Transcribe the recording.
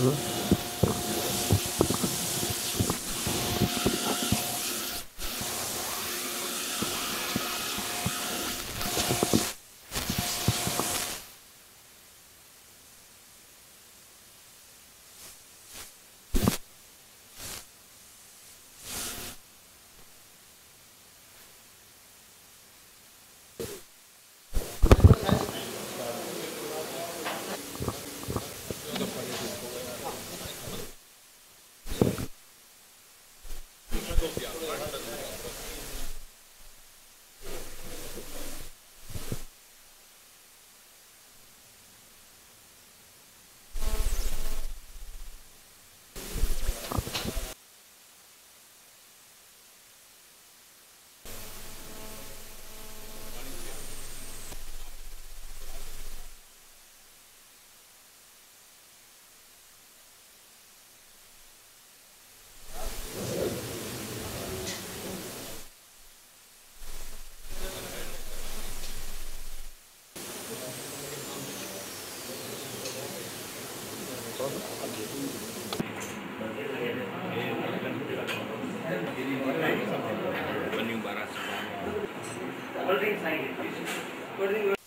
né? Sofia. Semuanya.